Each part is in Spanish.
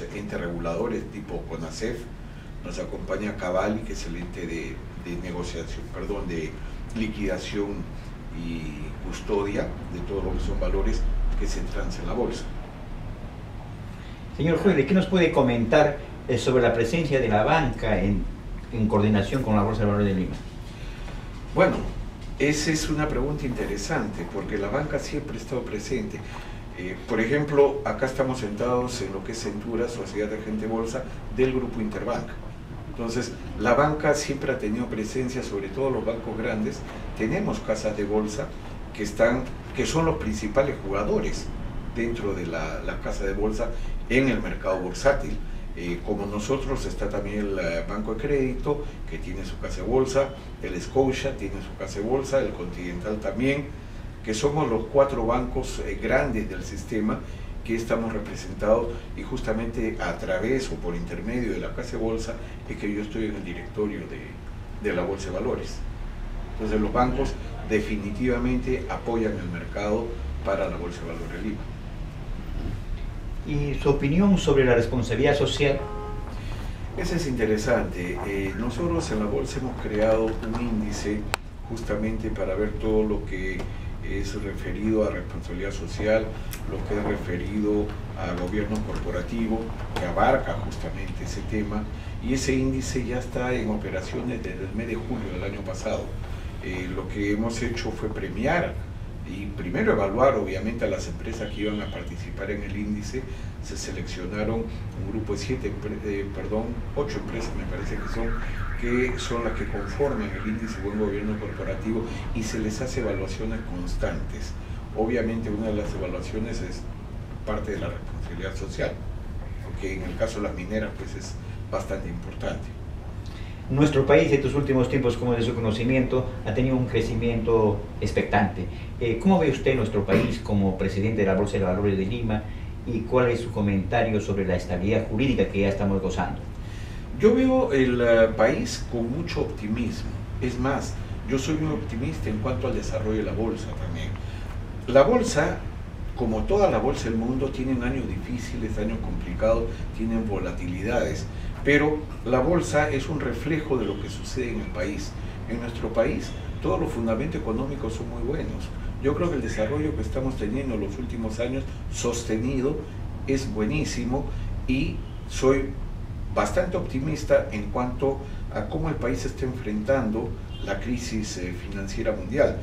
los entes reguladores tipo CONACEF, nos acompaña Cabali, que es el ente de, de negociación, perdón, de liquidación y custodia de todo lo que son valores que se transan en la bolsa. Señor juez, ¿qué nos puede comentar eh, sobre la presencia de la banca en, en coordinación con la Bolsa de Valores de Lima? Bueno, esa es una pregunta interesante, porque la banca siempre ha estado presente. Eh, por ejemplo, acá estamos sentados en lo que es Centura, Sociedad de Agente Bolsa, del grupo Interbank. Entonces, la banca siempre ha tenido presencia, sobre todo los bancos grandes. Tenemos casas de bolsa que, están, que son los principales jugadores dentro de la, casa de bolsa en el mercado bursátil. Eh, como nosotros está también el eh, Banco de Crédito, que tiene su casa de bolsa, el Scotia tiene su casa de bolsa, el Continental también, que somos los cuatro bancos eh, grandes del sistema que estamos representados y justamente a través o por intermedio de la casa de bolsa es que yo estoy en el directorio de, de la Bolsa de Valores. Entonces los bancos definitivamente apoyan el mercado para la Bolsa de Valores de Lima. ¿Y su opinión sobre la responsabilidad social? Ese es interesante. Eh, nosotros en la bolsa hemos creado un índice justamente para ver todo lo que es referido a responsabilidad social, lo que es referido a gobierno corporativo, que abarca justamente ese tema, y ese índice ya está en operaciones desde el mes de julio del año pasado. Eh, lo que hemos hecho fue premiar y primero evaluar obviamente a las empresas que iban a participar en el índice, se seleccionaron un grupo de siete, eh, perdón, ocho empresas me parece que son, que son las que conforman el índice Buen Gobierno Corporativo y se les hace evaluaciones constantes. Obviamente una de las evaluaciones es parte de la responsabilidad social, porque en el caso de las mineras pues es bastante importante. Nuestro país en estos últimos tiempos, como de su conocimiento, ha tenido un crecimiento expectante. Eh, ¿Cómo ve usted nuestro país como presidente de la Bolsa de Valores de Lima y cuál es su comentario sobre la estabilidad jurídica que ya estamos gozando? Yo veo el uh, país con mucho optimismo. Es más, yo soy muy optimista en cuanto al desarrollo de la bolsa también. La bolsa, como toda la bolsa del mundo, tienen años difíciles, años complicados, tienen volatilidades pero la bolsa es un reflejo de lo que sucede en el país. En nuestro país todos los fundamentos económicos son muy buenos. Yo creo que el desarrollo que estamos teniendo en los últimos años sostenido es buenísimo y soy bastante optimista en cuanto a cómo el país está enfrentando la crisis eh, financiera mundial.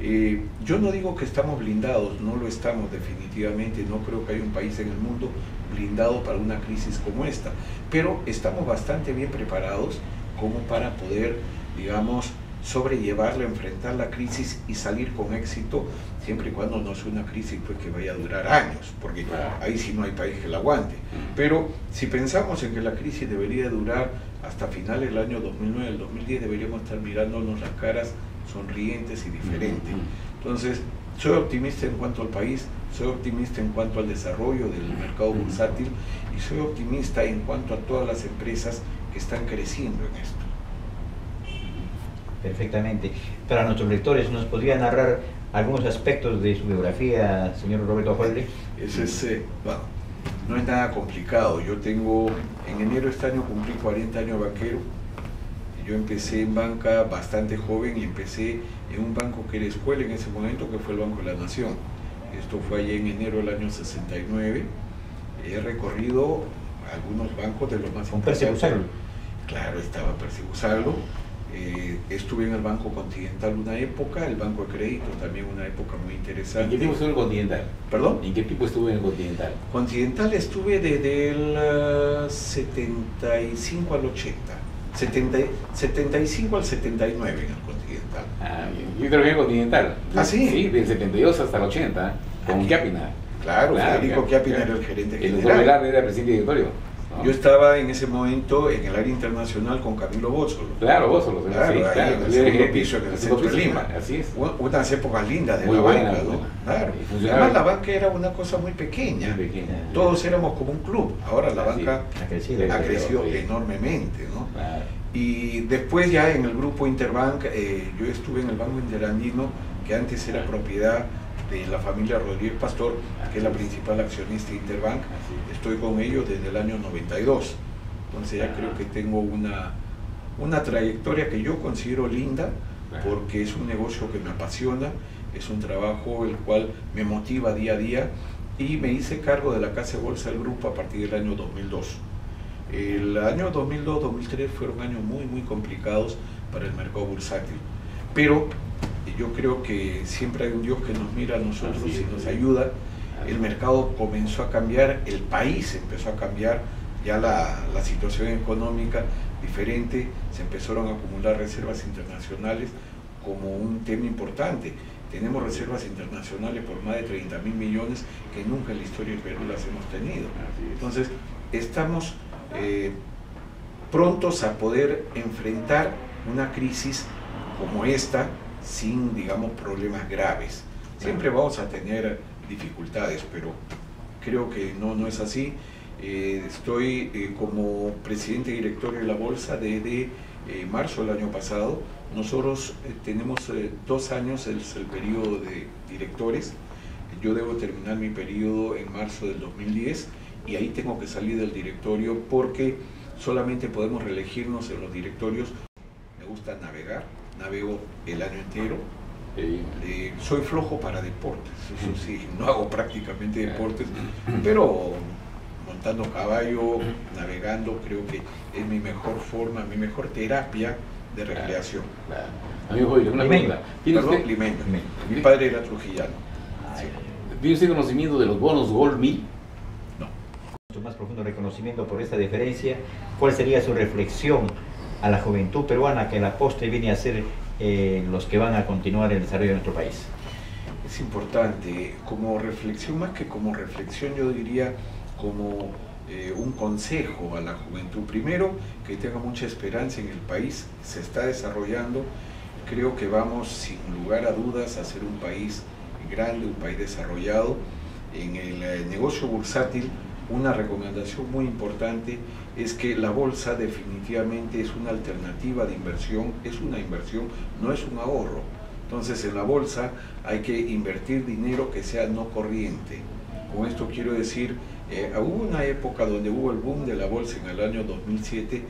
Eh, yo no digo que estamos blindados, no lo estamos definitivamente, no creo que haya un país en el mundo blindado para una crisis como esta, pero estamos bastante bien preparados como para poder, digamos, sobrellevarla, enfrentar la crisis y salir con éxito, siempre y cuando no sea una crisis pues, que vaya a durar años, porque ahí sí no hay país que la aguante. Pero si pensamos en que la crisis debería durar hasta finales del año 2009, el 2010, deberíamos estar mirándonos las caras sonrientes y diferentes. Entonces, soy optimista en cuanto al país, soy optimista en cuanto al desarrollo del mercado bursátil y soy optimista en cuanto a todas las empresas que están creciendo en esto. Perfectamente. Para nuestros lectores, ¿nos podría narrar algunos aspectos de su biografía, señor Roberto Juárez? Ese es, eh, bueno, no es nada complicado. Yo tengo, en enero de este año cumplí 40 años banquero yo empecé en banca bastante joven y empecé en un banco que era escuela en ese momento, que fue el Banco de la Nación. Esto fue allá en enero del año 69. He recorrido algunos bancos de los más importantes. Claro, estaba Persegusaldo. Eh, estuve en el Banco Continental una época, el Banco de Crédito también una época muy interesante. ¿En qué tipo estuvo en el Continental? ¿Perdón? ¿En qué tipo estuve en el Continental? Continental estuve desde el 75 al 80. 70, 75 al 79 en el Continental. Ah, bien. Yo trabajé en el Continental. ¿Ah, sí? Sí, del 72 hasta el 80, con Chiapina. Claro, claro Federico Chiapina era el gerente general. El doctor Velarde era el presidente directorio. Yo estaba en ese momento en el área internacional con Camilo Bósolo. Claro, Bósolo. Claro, sí, ahí en el segundo piso, en el centro de Lima. Así es. Unas épocas lindas de muy la buena, banca, ¿no? Claro. Además, la banca era una cosa muy pequeña. Muy pequeña. Todos éramos como un club. Ahora la banca ha crecido, ha crecido enormemente, ¿no? Claro. Y después ya en el grupo Interbank, eh, yo estuve en el Banco Interandino, que antes era propiedad de la familia Rodríguez Pastor, que es la principal accionista de Interbank. Estoy con ellos desde el año 92. Entonces ya creo que tengo una, una trayectoria que yo considero linda porque es un negocio que me apasiona, es un trabajo el cual me motiva día a día y me hice cargo de la Casa de Bolsa del Grupo a partir del año 2002. El año 2002-2003 fueron años muy, muy complicados para el mercado bursátil, pero yo creo que siempre hay un Dios que nos mira a nosotros y nos ayuda. El mercado comenzó a cambiar, el país empezó a cambiar, ya la, la situación económica diferente, se empezaron a acumular reservas internacionales como un tema importante. Tenemos reservas internacionales por más de 30 mil millones que nunca en la historia del Perú las hemos tenido. Entonces, estamos eh, prontos a poder enfrentar una crisis como esta sin, digamos, problemas graves. Siempre vamos a tener dificultades, pero creo que no, no es así. Eh, estoy eh, como presidente directorio de la Bolsa desde eh, marzo del año pasado. Nosotros tenemos dos años, es el periodo de directores. Yo debo terminar mi periodo en marzo del 2010 y ahí tengo que salir del directorio porque solamente podemos reelegirnos en los directorios. Me gusta navegar, navego el año entero. soy flojo para deportes, eso sí, no hago prácticamente deportes, pero montando caballo, navegando, creo que es mi mejor forma, mi mejor terapia de recreación. Amigo Joy, una pregunta. ¿Tiene usted? Limeño. Mi padre era trujillano. ¿Tiene usted conocimiento de los bonos Gold 1000? No. Más profundo reconocimiento por esta diferencia. ¿Cuál sería su reflexión a la juventud peruana que la postre viene a ser eh, los que van a continuar el desarrollo de nuestro país? Es importante, como reflexión, más que como reflexión, yo diría como eh, un consejo a la juventud. Primero, que tenga mucha esperanza en el país, se está desarrollando, creo que vamos sin lugar a dudas a ser un país grande, un país desarrollado. En el eh, negocio bursátil, una recomendación muy importante es que la bolsa definitivamente es una alternativa de inversión, es una inversión, no es un ahorro. Entonces en la bolsa hay que invertir dinero que sea no corriente. Con esto quiero decir eh, hubo una época donde hubo el boom de la bolsa en el año 2007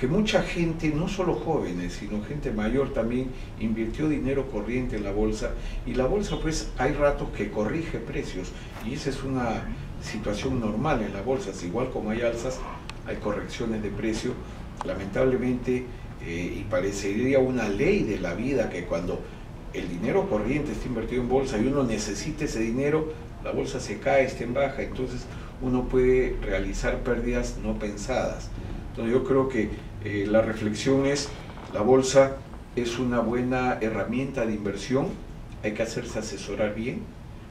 que mucha gente, no solo jóvenes, sino gente mayor también invirtió dinero corriente en la bolsa y la bolsa pues hay ratos que corrige precios y esa es una situación normal en la bolsa, igual como hay alzas, hay correcciones de precio, lamentablemente eh, y parecería una ley de la vida que cuando el dinero corriente está invertido en bolsa y uno necesita ese dinero, la bolsa se cae, está en baja, entonces uno puede realizar pérdidas no pensadas. Entonces yo creo que eh, la reflexión es, la bolsa es una buena herramienta de inversión, hay que hacerse asesorar bien,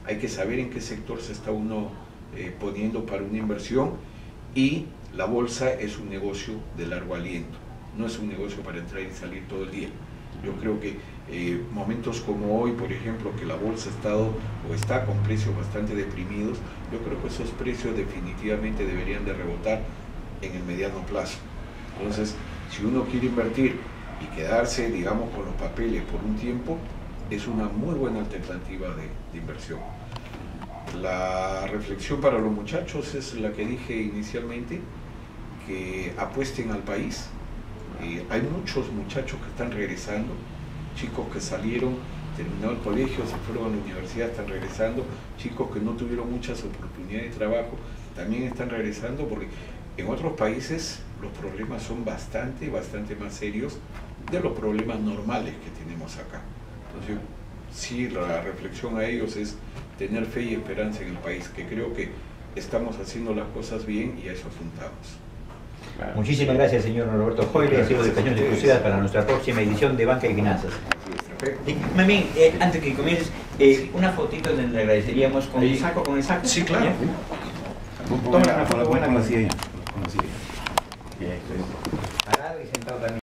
hay que saber en qué sector se está uno eh, poniendo para una inversión y la bolsa es un negocio de largo aliento, no es un negocio para entrar y salir todo el día. Yo creo que eh, momentos como hoy, por ejemplo, que la bolsa ha estado o está con precios bastante deprimidos, yo creo que esos precios definitivamente deberían de rebotar en el mediano plazo. Entonces, si uno quiere invertir y quedarse, digamos, con los papeles por un tiempo, es una muy buena alternativa de, inversión. La reflexión para los muchachos es la que dije inicialmente, que apuesten al país, eh, hay muchos muchachos que están regresando, chicos que salieron, terminaron el colegio, se fueron a la universidad, están regresando, chicos que no tuvieron muchas oportunidades de trabajo, también están regresando porque en otros países los problemas son bastante, bastante más serios de los problemas normales que tenemos acá. Entonces, sí, la reflexión a ellos es tener fe y esperanza en el país, que creo que estamos haciendo las cosas bien y a eso apuntamos. Muchísimas gracias, señor Roberto Joyle. Ha sido de explicaciones exclusivas para nuestra próxima edición de Banca y Finanzas. Mami, eh, antes que comiences, eh, una fotito donde le agradeceríamos con el saco, con el saco. Sí, claro. Toma una foto buena con la